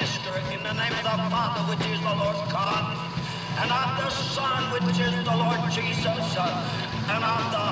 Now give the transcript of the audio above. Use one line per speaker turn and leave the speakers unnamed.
sister, in the name of the Father, which is the Lord God, and of the Son, which is the Lord Jesus, and of the